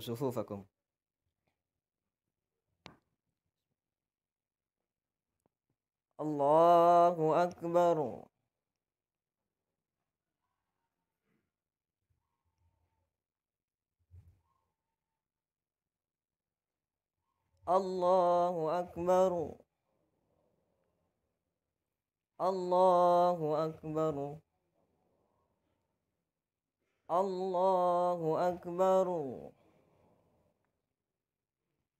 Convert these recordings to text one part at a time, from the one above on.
صفوفكم. الله أكبر. الله أكبر. الله أكبر. الله أكبر.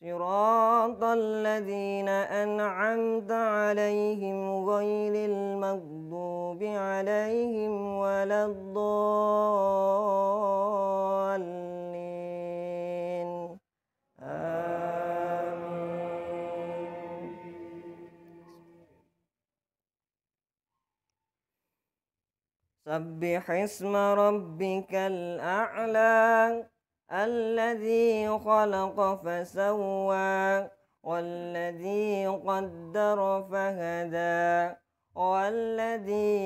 صراط الذين أنعمت عليهم غير المغضوب عليهم ولا الضالين. آمين. سبح اسم ربك الأعلى. الذي خلق فسوى والذي قدر فهدى والذي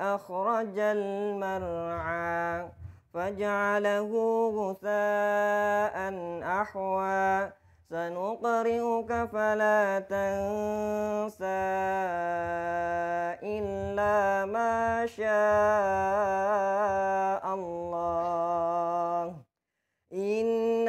أخرج المرعى فجعله غثاء أحوى سنقرئك فلا تنسى إلا ما شاء الله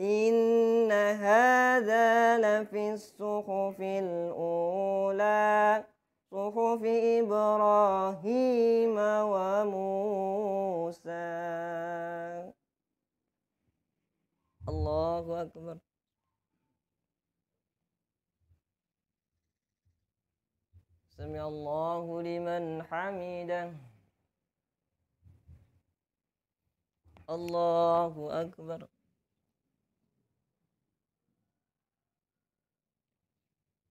إن هذا لفي الصحف الأولى صحف إبراهيم وموسى. الله أكبر. سمع الله لمن حمده. الله أكبر.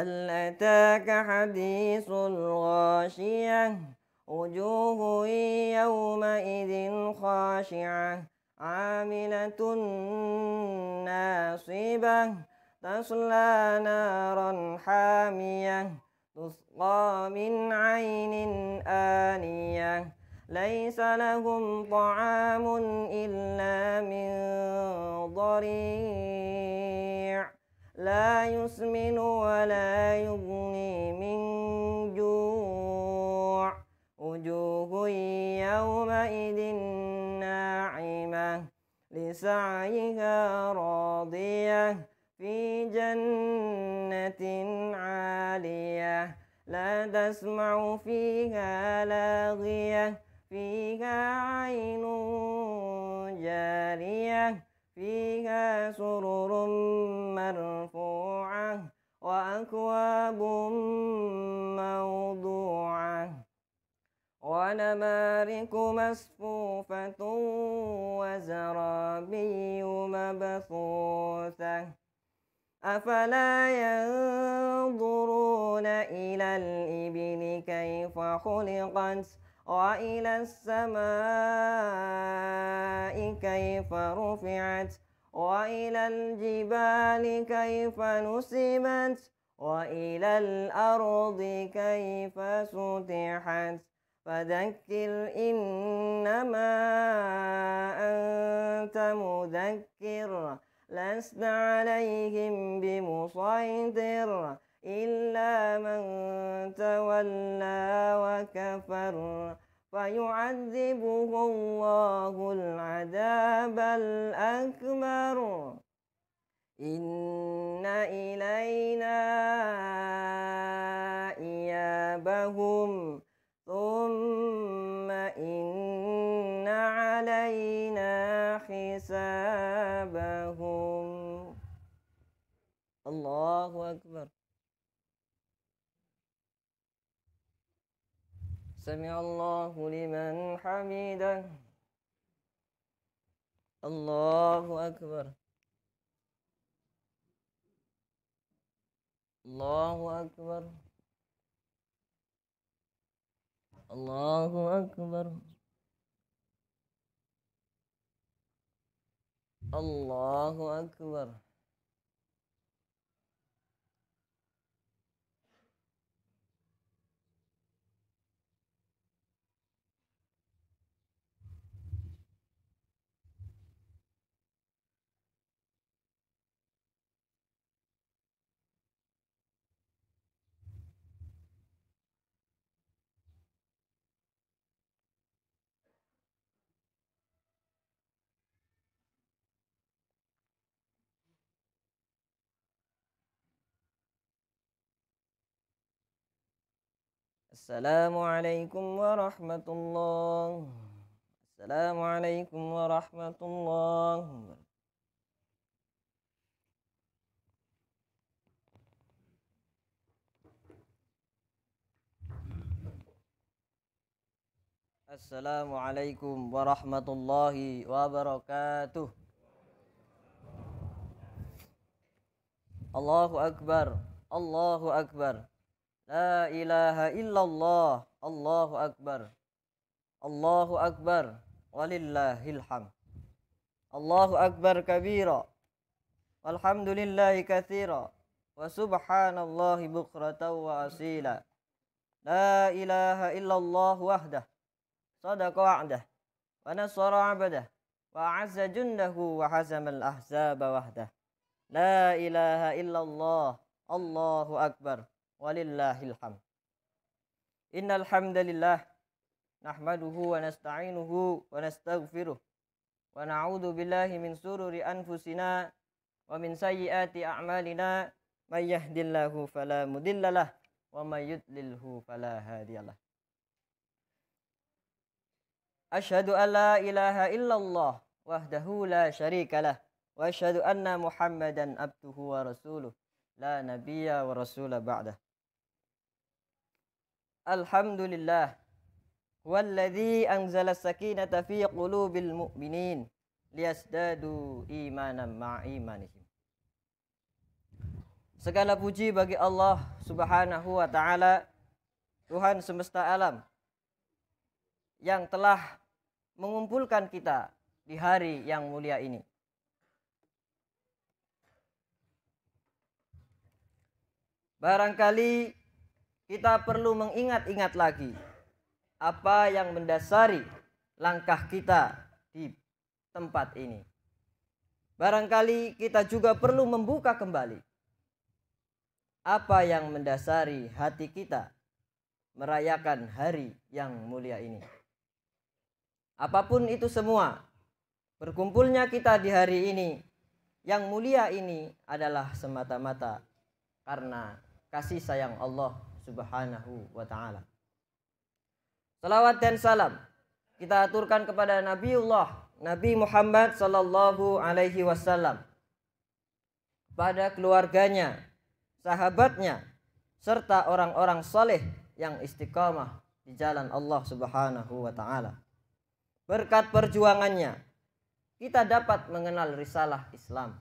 هل أتاك حديث الغاشية؟ وجوه يومئذ خاشعة عاملة ناصبة تصلى نارا حامية تسقى من عين آنية. ليس لهم طعام إلا من ضريع. لا يسمن ولا يغني من جوع. وجوه يومئذ لسعيها راضية في جنة عالية لا تسمع فيها لاغية فيها عين جارية. فيها سرر مرفوعة وأكواب موضوعة ونمارك مصفوفة وزرابي مبثوثة أفلا ينظرون إلى الإبل كيف خلقت وإلى السماء كيف رفعت وإلى الجبال كيف نسبت وإلى الأرض كيف سطحت. فذكر إنما أنت مذكر لست عليهم بمسيطر. إلا من تولى وكفر فيعذبه الله العذاب الأكبر. إن إلينا إيابهم. ثم إن علينا حسابهم. الله أكبر. سمع الله لمن حمده. الله أكبر. الله أكبر. الله أكبر. الله أكبر. السلام عليكم ورحمة الله. السلام عليكم ورحمة الله. السلام عليكم ورحمة الله وبركاته. الله أكبر. الله أكبر. لا إله إلا الله. الله أكبر. الله أكبر. ولله الحمد. الله أكبر كبيرا. والحمد لله كثيرا. وسبحان الله بكرة وأصيلا. لا إله إلا الله وحده. صدق وعده. ونصر عبده. وأعز جنده. وحزم الأحزاب وحده. لا إله إلا الله. الله أكبر. Walillahil hamd. Innal hamdalillah nahmaduhu wa nasta'inuhu wa nastaghfiruh wa na'udzu billahi min sururi anfusina wa min sayyiati a'malina may yahdillahu fala mudhillalah wa may yudlilhu fala hadiyalah. Asyhadu an la ilaha illallah وحده لا شريك له وأشهد أن محمدا عبده ورسوله لا نبي ورسول بعده الحمد لله هو Alhamdulillah. Walladhi anzala sakinata fi qulubil mu'minin Liasdadu imanan ma'imanihim. Segala puji bagi Allah Subhanahu wa taala Tuhan semesta alam yang telah mengumpulkan kita di hari yang mulia ini. Barangkali kita perlu mengingat-ingat lagi apa yang mendasari langkah kita di tempat ini. Barangkali kita juga perlu membuka kembali apa yang mendasari hati kita merayakan hari yang mulia ini. Apa pun itu semua, berkumpulnya kita di hari ini yang mulia ini adalah semata-mata karena kasih sayang Allah Subhanahu wa taala. Salawat dan salam kita aturkan kepada Nabiullah Nabi Muhammad sallallahu alaihi wasallam pada keluarganya, sahabatnya, serta orang-orang soleh yang istiqamah di jalan Allah Subhanahu wa taala. Berkat perjuangannya, kita dapat mengenal risalah Islam.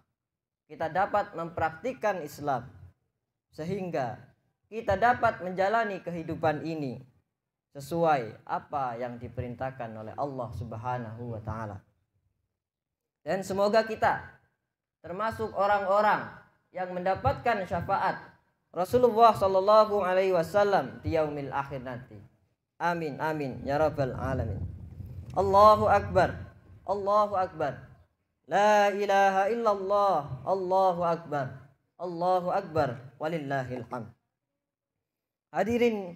Kita dapat mempraktikkan Islam sehingga kita dapat menjalani kehidupan ini sesuai apa yang diperintahkan oleh Allah Subhanahu wa taala. Dan semoga kita termasuk orang-orang yang mendapatkan syafaat Rasulullah Shallallahu Alaihi Wasallam di yaumil akhir nanti. Amin amin ya rabbal alamin. Allahu akbar. Allahu akbar. La ilaha illallah. Allahu akbar. Allahu akbar. Walillahil hamd. Hadirin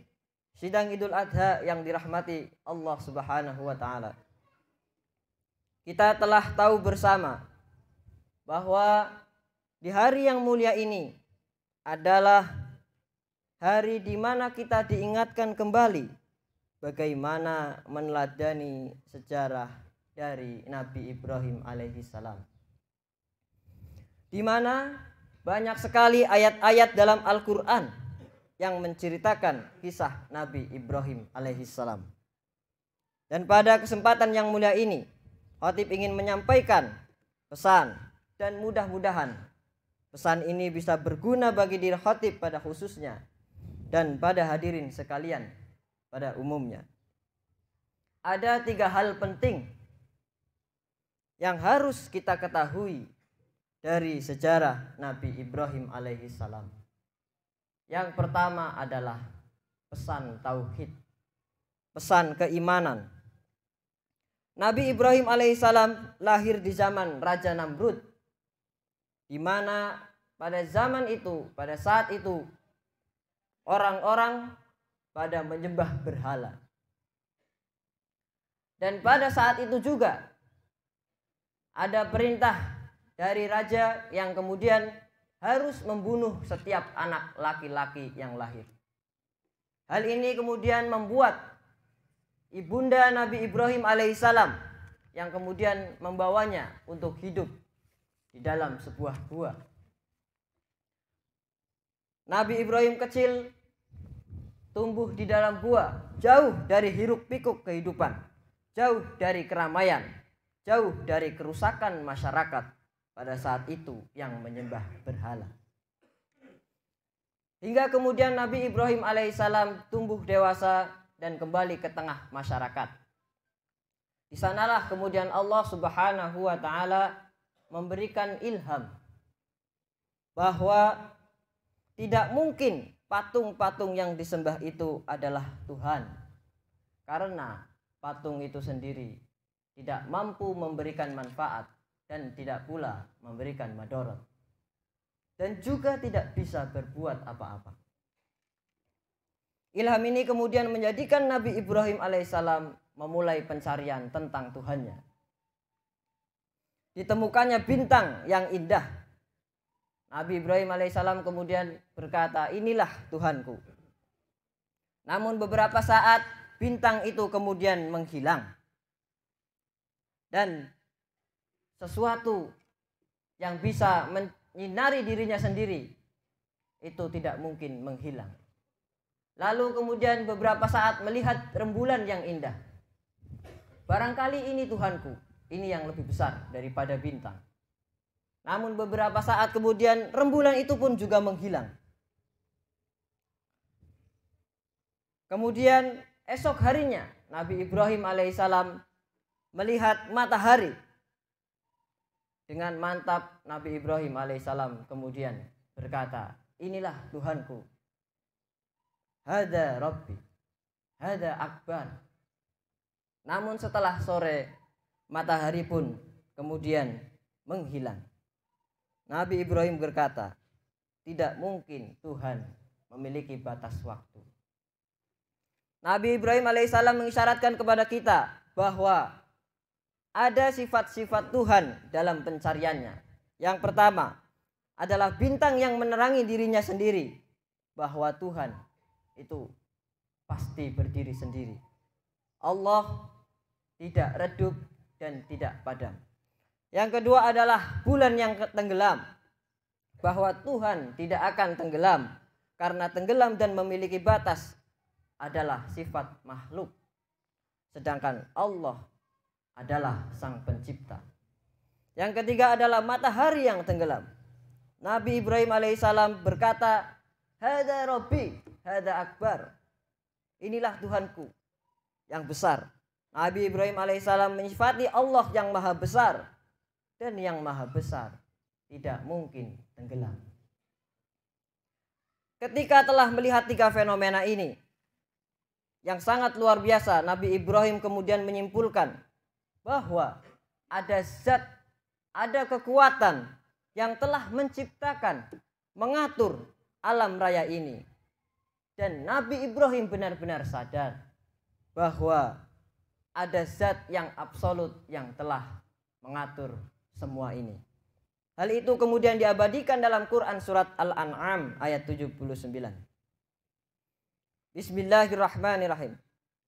sidang Idul Adha yang dirahmati Allah Subhanahu wa taala. Kita telah tahu bersama bahwa di hari yang mulia ini adalah hari di mana kita diingatkan kembali bagaimana meneladani sejarah dari Nabi Ibrahim alaihi salam. Di mana banyak sekali ayat-ayat dalam Al-Qur'an yang menceritakan kisah Nabi Ibrahim alaihi salam. Dan pada kesempatan yang mulia ini, Khatib ingin menyampaikan pesan dan mudah-mudahan Pesan ini bisa berguna bagi diri khatib pada khususnya dan pada hadirin sekalian pada umumnya. Ada tiga hal penting yang harus kita ketahui dari sejarah Nabi Ibrahim alaihi salam. Yang pertama adalah pesan tauhid, pesan keimanan. Nabi Ibrahim alaihissalam lahir di zaman Raja Namrud di mana pada zaman itu, pada saat itu orang-orang pada menyembah berhala. Dan pada saat itu juga ada perintah dari raja yang kemudian harus membunuh setiap anak laki-laki yang lahir. Hal ini kemudian membuat ibunda Nabi Ibrahim alaihissalam yang kemudian membawanya untuk hidup di dalam sebuah gua. Nabi Ibrahim kecil tumbuh di dalam gua, jauh dari hiruk pikuk kehidupan, jauh dari keramaian, jauh dari kerusakan masyarakat pada saat itu yang menyembah berhala. Hingga kemudian Nabi Ibrahim alaihissalam tumbuh dewasa dan kembali ke tengah masyarakat. Di sanalah kemudian Allah Subhanahu wa taala memberikan ilham bahwa tidak mungkin patung-patung yang disembah itu adalah Tuhan. Karena patung itu sendiri tidak mampu memberikan manfaat dan tidak pula memberikan madorot. Dan juga tidak bisa berbuat apa-apa. Ilham ini kemudian menjadikan Nabi Ibrahim alaihissalam memulai pencarian tentang Tuhannya ditemukannya bintang yang indah. Nabi Ibrahim alaihissalam kemudian berkata, inilah Tuhanku. Namun beberapa saat bintang itu kemudian menghilang. Dan sesuatu yang bisa menyinari dirinya sendiri itu tidak mungkin menghilang. Lalu kemudian beberapa saat melihat rembulan yang indah. Barangkali ini Tuhanku, ini yang lebih besar daripada bintang. Namun beberapa saat kemudian rembulan itu pun juga menghilang. Kemudian esok harinya Nabi Ibrahim alaihissalam melihat matahari dengan mantap Nabi Ibrahim alaihissalam kemudian berkata, inilah Tuhanku. Hada Rabbi. Hada Akbar. Namun setelah sore, matahari pun kemudian menghilang. Nabi Ibrahim berkata, tidak mungkin Tuhan memiliki batas waktu. Nabi Ibrahim alaihissalam mengisyaratkan kepada kita bahwa ada sifat-sifat Tuhan dalam pencariannya. Yang pertama adalah bintang yang menerangi dirinya sendiri bahwa Tuhan itu pasti berdiri sendiri. Allah tidak redup dan tidak padam. Yang kedua adalah bulan yang tenggelam. Bahwa Tuhan tidak akan tenggelam karena tenggelam dan memiliki batas adalah sifat makhluk. Sedangkan Allah adalah sang pencipta. Yang ketiga adalah matahari yang tenggelam. Nabi Ibrahim alaihissalam berkata, Hada Robbi, Hada Akbar. Inilah Tuhanku yang besar. Nabi Ibrahim alaihissalam menyifati Allah yang maha besar. Dan yang maha besar tidak mungkin tenggelam. Ketika telah melihat tiga fenomena ini, yang sangat luar biasa, Nabi Ibrahim kemudian menyimpulkan bahwa ada zat, ada kekuatan yang telah menciptakan, mengatur alam raya ini. Dan Nabi Ibrahim benar-benar sadar bahwa ada zat yang absolut yang telah mengatur semua ini. Hal itu kemudian diabadikan dalam Quran surat Al-An'am ayat 79. Bismillahirrahmanirrahim.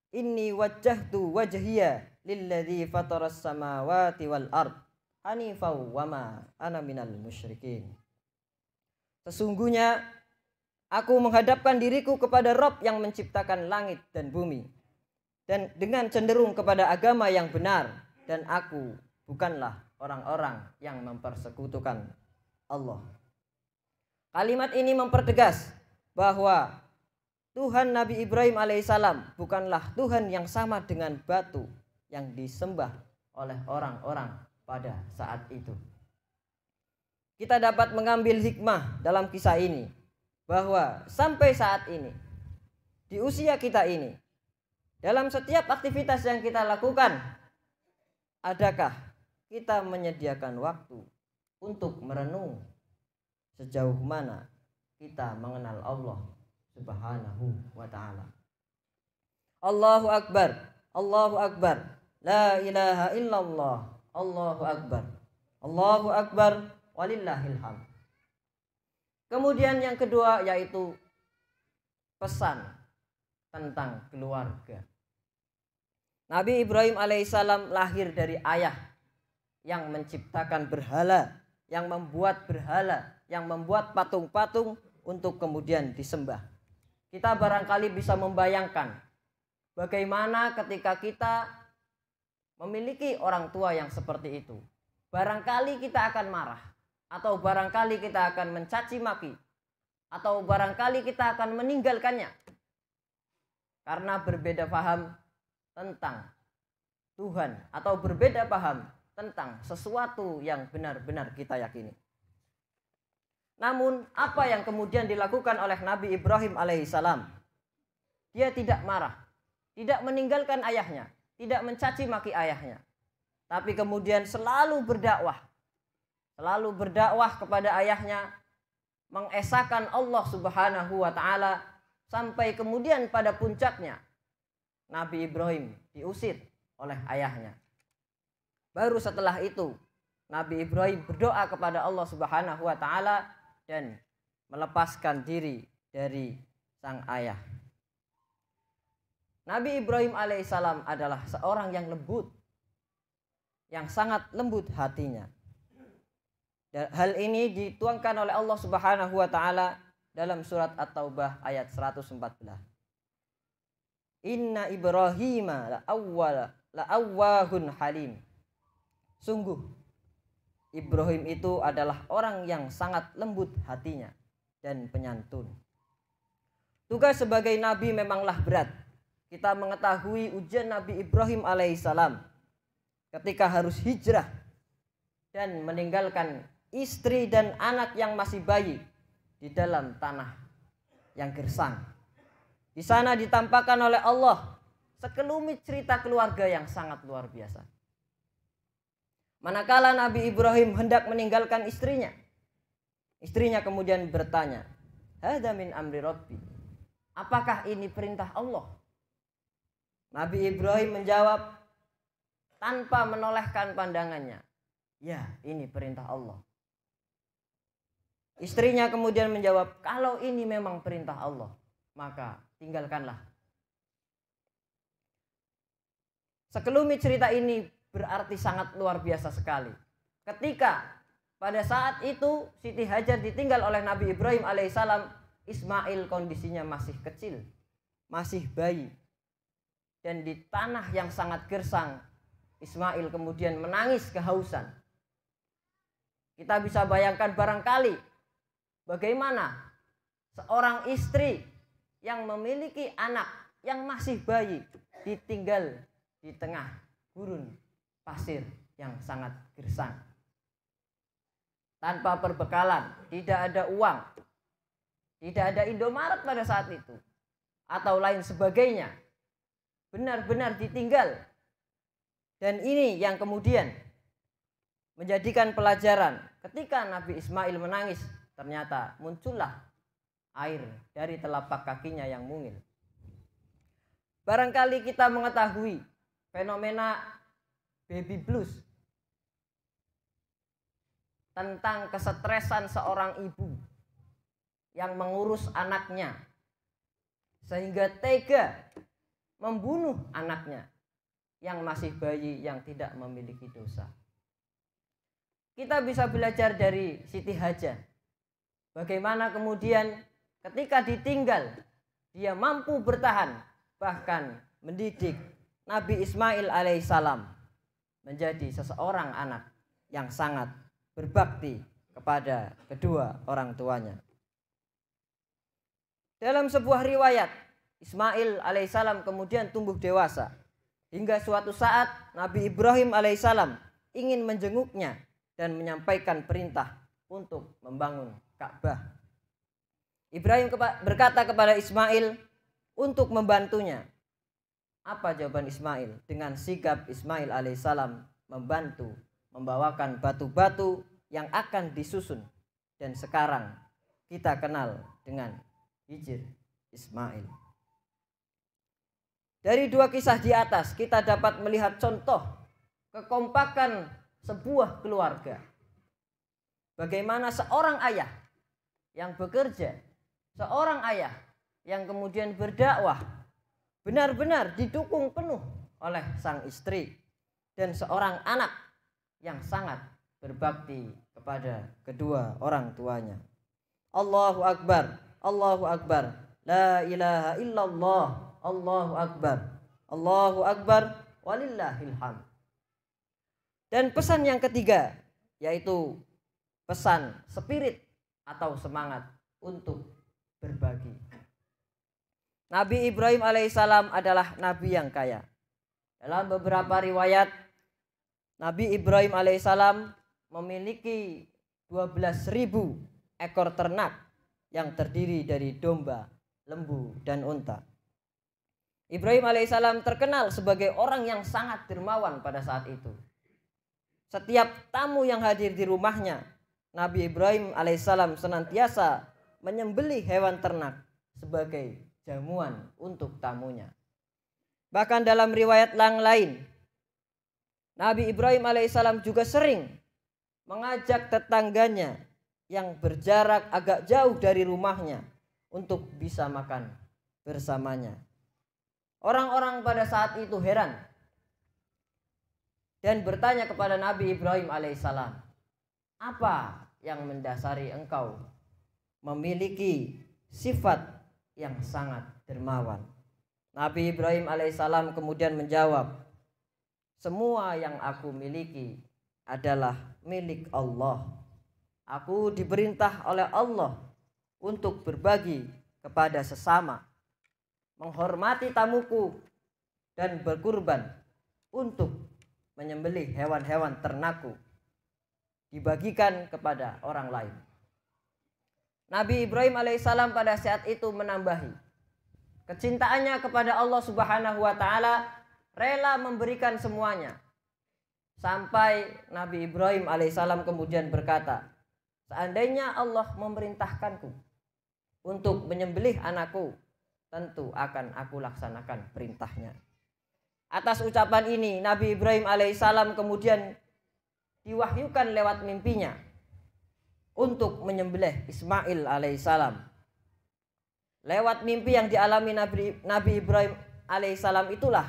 Inni wajjahtu wajhiya lilladzi fataras samawati wal ard hanifau wama ana minal musyrikin. Sesungguhnya aku menghadapkan diriku kepada Rob yang menciptakan langit dan bumi dan dengan cenderung kepada agama yang benar dan aku bukanlah orang-orang yang mempersekutukan Allah. Kalimat ini mempertegas bahwa Tuhan Nabi Ibrahim alaihissalam bukanlah Tuhan yang sama dengan batu yang disembah oleh orang-orang pada saat itu. Kita dapat mengambil hikmah dalam kisah ini bahwa sampai saat ini di usia kita ini dalam setiap aktivitas yang kita lakukan adakah kita menyediakan waktu untuk merenung sejauh mana kita mengenal Allah Subhanahu wa taala. Allahu akbar. Allahu akbar. La ilaha illallah. Allahu Akbar. Allahu Akbar. Walillahil hamd. Kemudian yang kedua yaitu pesan tentang keluarga. Nabi Ibrahim alaihissalam lahir dari ayah yang menciptakan berhala, yang membuat berhala, yang membuat patung-patung untuk kemudian disembah. Kita barangkali bisa membayangkan bagaimana ketika kita memiliki orang tua yang seperti itu, barangkali kita akan marah, atau barangkali kita akan mencaci maki, atau barangkali kita akan meninggalkannya karena berbeda paham tentang Tuhan atau berbeda paham tentang sesuatu yang benar-benar kita yakini. Namun apa yang kemudian dilakukan oleh Nabi Ibrahim alaihissalam? Dia tidak marah, tidak meninggalkan ayahnya, tidak mencaci maki ayahnya, tapi kemudian selalu berdakwah, selalu berdakwah kepada ayahnya, mengesahkan Allah Subhanahu wa taala sampai kemudian pada puncaknya Nabi Ibrahim diusir oleh ayahnya. Baru setelah itu Nabi Ibrahim berdoa kepada Allah Subhanahu wa taala dan melepaskan diri dari sang ayah. Nabi Ibrahim alaihissalam adalah seorang yang lembut. yang sangat lembut hatinya. Dan hal ini dituangkan oleh Allah Subhanahu wa taala dalam surat At-Taubah ayat 114. Inna Ibrahim la awwal la awwahun halim. Sungguh Ibrahim itu adalah orang yang sangat lembut hatinya dan penyantun. Tugas sebagai nabi memanglah berat. Kita mengetahui ujian Nabi Ibrahim alaihissalam ketika harus hijrah dan meninggalkan istri dan anak yang masih bayi di dalam tanah yang gersang. Di sana ditampakkan oleh Allah sekelumit cerita keluarga yang sangat luar biasa. Manakala Nabi Ibrahim hendak meninggalkan istrinya, istrinya kemudian bertanya, "Hada min amri Rabbi." Apakah ini perintah Allah? Nabi Ibrahim menjawab tanpa menolehkan pandangannya, "Ya, ini perintah Allah." Istrinya kemudian menjawab, "Kalau ini memang perintah Allah, maka tinggalkanlah." Sekelumit cerita ini berarti sangat luar biasa sekali. Ketika pada saat itu Siti Hajar ditinggal oleh Nabi Ibrahim alaihissalam, Ismail kondisinya masih kecil, masih bayi. Dan di tanah yang sangat gersang, Ismail kemudian menangis kehausan. Kita bisa bayangkan barangkali Bagaimana seorang istri yang memiliki anak yang masih bayi ditinggal di tengah gurun pasir yang sangat gersang. Tanpa perbekalan, tidak ada uang, tidak ada Indomaret pada saat itu, atau lain sebagainya. Benar-benar ditinggal. Dan ini yang kemudian menjadikan pelajaran ketika Nabi Ismail menangis ternyata muncullah air dari telapak kakinya yang mungil. Barangkali kita mengetahui fenomena baby blues tentang kesetresan seorang ibu yang mengurus anaknya sehingga tega membunuh anaknya yang masih bayi yang tidak memiliki dosa. Kita bisa belajar dari Siti Hajar Bagaimana kemudian ketika ditinggal dia mampu bertahan bahkan mendidik Nabi Ismail alaihissalam menjadi seseorang anak yang sangat berbakti kepada kedua orang tuanya. Dalam sebuah riwayat, Ismail alaihissalam kemudian tumbuh dewasa. Hingga suatu saat Nabi Ibrahim alaihissalam ingin menjenguknya dan menyampaikan perintah untuk membangun Ka'bah. Ibrahim berkata kepada Ismail untuk membantunya. Apa jawaban Ismail? Dengan sigap Ismail alaihissalam membantu membawakan batu-batu yang akan disusun. Dan sekarang kita kenal dengan Hijir Ismail. Dari dua kisah di atas kita dapat melihat contoh kekompakan sebuah keluarga. Bagaimana seorang ayah yang bekerja, seorang ayah yang kemudian berdakwah, benar-benar didukung penuh oleh sang istri dan seorang anak yang sangat berbakti kepada kedua orang tuanya. Allahu Akbar, Allahu Akbar, La ilaha illallah, Allahu Akbar, Allahu Akbar, walillahil hamd. Dan pesan yang ketiga yaitu pesan spirit atau semangat untuk berbagi. Nabi Ibrahim alaihissalam adalah nabi yang kaya. Dalam beberapa riwayat, Nabi Ibrahim alaihissalam memiliki 12.000 ekor ternak yang terdiri dari domba, lembu, dan unta. Ibrahim alaihissalam terkenal sebagai orang yang sangat dermawan pada saat itu. Setiap tamu yang hadir di rumahnya Nabi Ibrahim alaihissalam senantiasa menyembelih hewan ternak sebagai jamuan untuk tamunya. Bahkan dalam riwayat yang lain, Nabi Ibrahim alaihissalam juga sering mengajak tetangganya yang berjarak agak jauh dari rumahnya untuk bisa makan bersamanya. Orang-orang pada saat itu heran dan bertanya kepada Nabi Ibrahim alaihissalam, apa yang mendasari engkau memiliki sifat yang sangat dermawan? Nabi Ibrahim alaihissalam kemudian menjawab, semua yang aku miliki adalah milik Allah. Aku diperintah oleh Allah untuk berbagi kepada sesama, menghormati tamuku, dan berkurban untuk menyembelih hewan-hewan ternakku dibagikan kepada orang lain. Nabi Ibrahim alaihissalam pada saat itu menambahi kecintaannya kepada Allah Subhanahu wa taala rela memberikan semuanya. Sampai Nabi Ibrahim alaihissalam kemudian berkata, seandainya Allah memerintahkanku untuk menyembelih anakku, tentu akan aku laksanakan perintahnya. Atas ucapan ini Nabi Ibrahim alaihissalam kemudian diwahyukan lewat mimpinya untuk menyembelih Ismail alaihissalam. Lewat mimpi yang dialami Nabi, Nabi Ibrahim alaihissalam itulah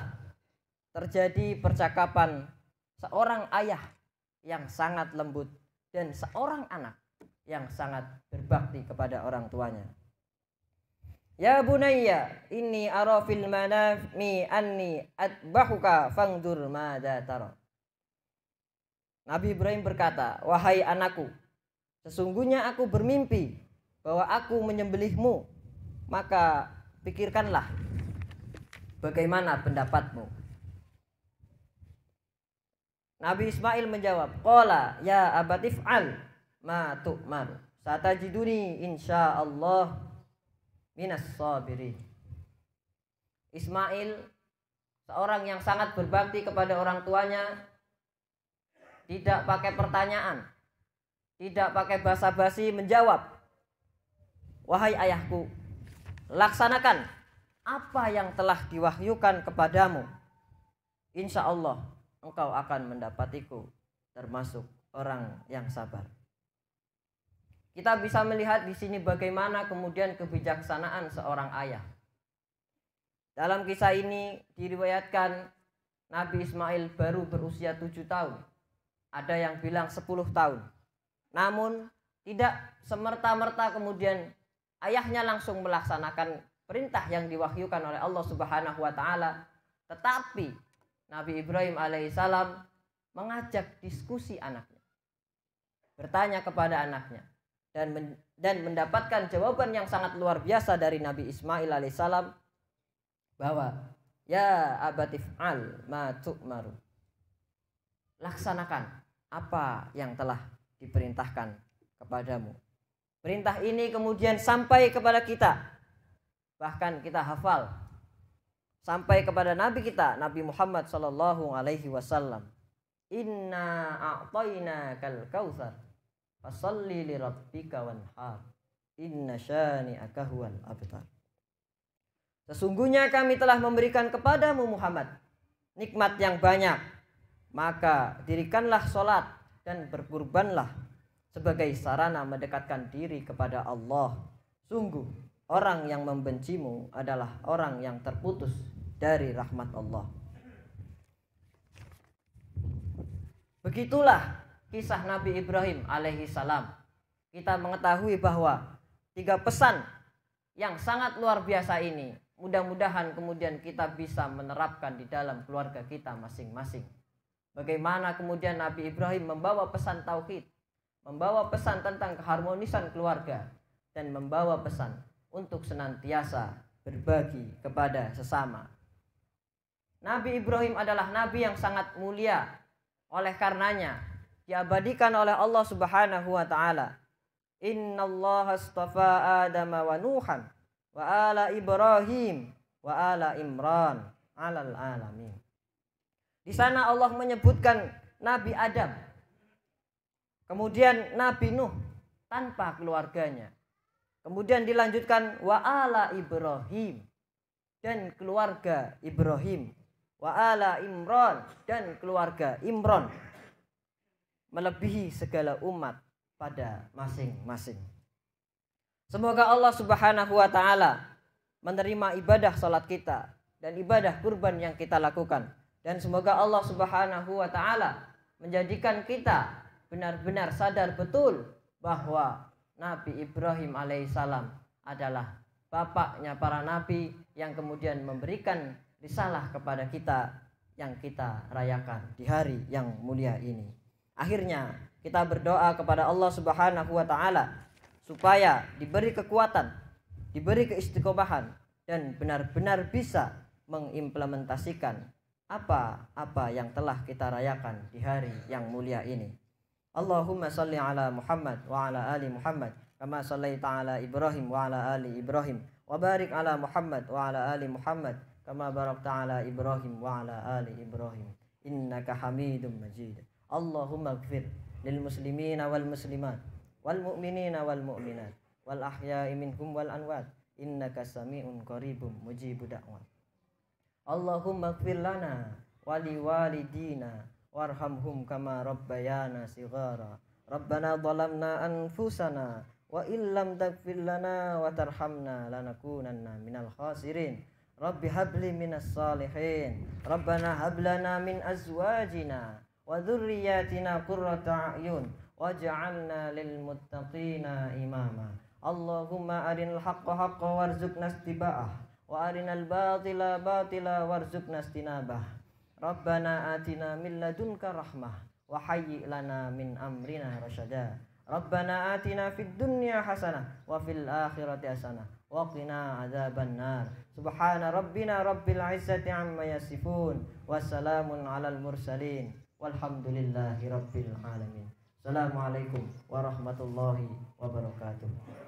terjadi percakapan seorang ayah yang sangat lembut dan seorang anak yang sangat berbakti kepada orang tuanya. Ya bunayya inni ara fil manami anni atbahuka fangdur madza tara. Nabi Ibrahim berkata, "Wahai anakku, sesungguhnya aku bermimpi bahwa aku menyembelihmu, maka pikirkanlah bagaimana pendapatmu." Nabi Ismail menjawab, "Qala ya abatif'al ma tu'mar. Satajiduni insyaallah minas sabirin. Ismail seorang yang sangat berbakti kepada orang tuanya tidak pakai pertanyaan, tidak pakai basa-basi menjawab. Wahai ayahku, laksanakan apa yang telah diwahyukan kepadamu. Insya Allah engkau akan mendapatiku termasuk orang yang sabar. Kita bisa melihat di sini bagaimana kemudian kebijaksanaan seorang ayah. Dalam kisah ini diriwayatkan Nabi Ismail baru berusia tujuh tahun. Ada yang bilang sepuluh tahun. Namun tidak semerta-merta kemudian ayahnya langsung melaksanakan perintah yang diwahyukan oleh Allah Subhanahu wa taala. Tetapi Nabi Ibrahim alaihissalam mengajak diskusi anaknya. Bertanya kepada anaknya, dan men, dan mendapatkan jawaban yang sangat luar biasa dari Nabi Ismail alaihissalam bahwa ya abatif al ma tu'maru. Laksanakan apa yang telah diperintahkan kepadamu. Perintah ini kemudian sampai kepada kita. Bahkan kita hafal. Sampai kepada nabi kita Nabi Muhammad sallallahu alaihi wasallam. Inna a'tayna kal kautsar Fasalli li rabbika wanhar. Inna syani'aka huwal abtar. Sesungguhnya kami telah memberikan kepadamu Muhammad nikmat yang banyak. Maka dirikanlah solat dan berkurbanlah sebagai sarana mendekatkan diri kepada Allah. Sungguh orang yang membencimu adalah orang yang terputus dari rahmat Allah. Begitulah kisah Nabi Ibrahim alaihi salam kita mengetahui bahwa tiga pesan yang sangat luar biasa ini mudah-mudahan kemudian kita bisa menerapkan di dalam keluarga kita masing-masing. Bagaimana kemudian Nabi Ibrahim membawa pesan tauhid, membawa pesan tentang keharmonisan keluarga dan membawa pesan untuk senantiasa berbagi kepada sesama. Nabi Ibrahim adalah nabi yang sangat mulia. Oleh karenanya, diabadikan oleh Allah Subhanahu wa taala. Inna Allah astafa Adam wa Nuhan wa ala Ibrahim wa ala Imran alal alamin. Di sana Allah menyebutkan Nabi Adam. Kemudian Nabi Nuh tanpa keluarganya. Kemudian dilanjutkan wa ala Ibrahim dan keluarga Ibrahim wa ala Imran dan keluarga Imran melebihi segala umat pada masing-masing. Semoga Allah Subhanahu wa taala menerima ibadah salat kita dan ibadah kurban yang kita lakukan Dan semoga Allah Subhanahu wa taala menjadikan kita benar-benar sadar betul bahwa Nabi Ibrahim alaihissalam adalah bapaknya para nabi yang kemudian memberikan risalah kepada kita yang kita rayakan di hari yang mulia ini. Akhirnya kita berdoa kepada Allah Subhanahu wa taala supaya diberi kekuatan, diberi keistiqomahan dan benar-benar bisa mengimplementasikan apa-apa yang telah kita rayakan di hari yang mulia ini. Allahumma salli ala Muhammad wa ala ali Muhammad kama sallaita ala Ibrahim wa ala ali Ibrahim wa barik ala Muhammad wa ala ali Muhammad kama barakta ala Ibrahim wa ala ali Ibrahim innaka Hamidum Majid. Allahumma gfir lil muslimina wal muslimat wal mu'minina wal mu'minat wal ahya'i minhum wal anwat. Innaka sami'un qaribum mujibud da'wat. Allahumma gfir lana wali walidina warhamhum kama rabbayana sighara. Rabbana zalamna anfusana wa illam taghfir lana wa tarhamna lanakunanna minal khasirin. Rabbi habli minas salihin. Rabbana hablana min azwajina wa dhurriyyatina qurrata a'yun waj'alna lil muttaqina imama Allahumma arinal haqqa haqqa warzuqna istiba'ah wa arinal batila batila warzuqna istinabah Rabbana atina min ladunka rahmah wa hayyi lana min amrina rasyada. Rabbana atina fid dunya hasanah wa fil akhirati hasanah wa qina adzaban nar. Subhana rabbina rabbil izzati amma yasifun wa salamun alal mursalin walhamdulillahi rabbil alamin. Assalamualaikum warahmatullahi wabarakatuh.